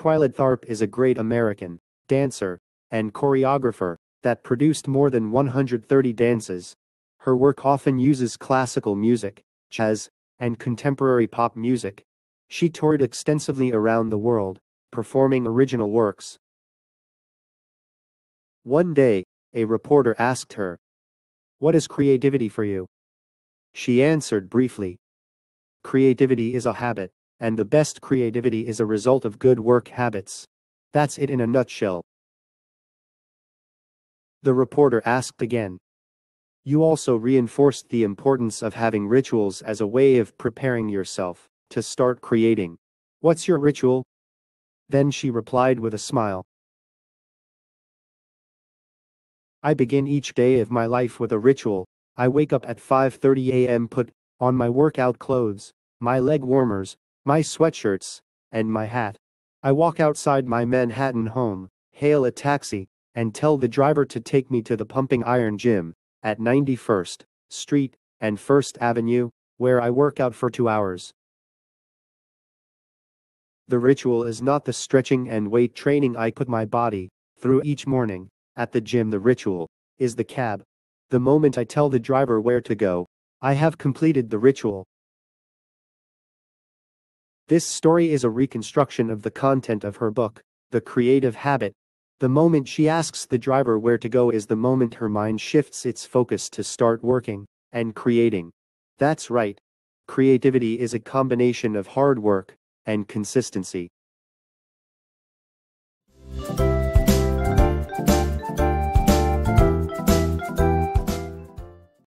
Twyla Tharp is a great American dancer and choreographer that produced more than 130 dances. Her work often uses classical music, jazz, and contemporary pop music. She toured extensively around the world, performing original works. One day, a reporter asked her, What is creativity for you? She answered briefly, Creativity is a habit, and the best creativity is a result of good work habits. That's it in a nutshell. The reporter asked again. You also reinforced the importance of having rituals as a way of preparing yourself to start creating. What's your ritual? Then she replied with a smile. I begin each day of my life with a ritual. I wake up at 5.30 a.m. put on my workout clothes, my leg warmers, my sweatshirts, and my hat. I walk outside my Manhattan home, hail a taxi, and tell the driver to take me to the Pumping Iron Gym at 91st Street and 1st Avenue, where I work out for two hours. The ritual is not the stretching and weight training I put my body through each morning. At the gym, the ritual is the cab. The moment I tell the driver where to go, I have completed the ritual. This story is a reconstruction of the content of her book, The Creative Habit. The moment she asks the driver where to go is the moment her mind shifts its focus to start working and creating. That's right. Creativity is a combination of hard work and consistency.